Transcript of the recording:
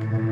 Mm-hmm.